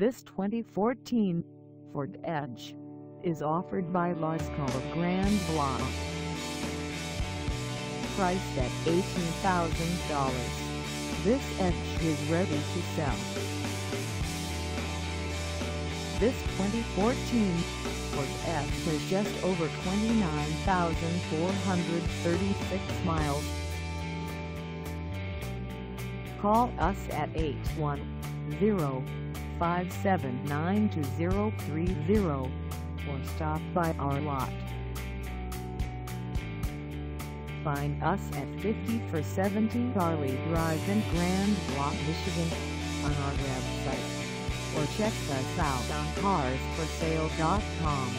This 2014 Ford Edge is offered by Lasco of Grand Blanc. Priced at $18,000, this Edge is ready to sell. This 2014 Ford Edge has just over 29,436 miles. Call us at 810-579-2030 or stop by our lot. Find us at 50 for 70 Charlie Drive in Grand Blanc, Michigan on our website or check us out on carsforsale.com.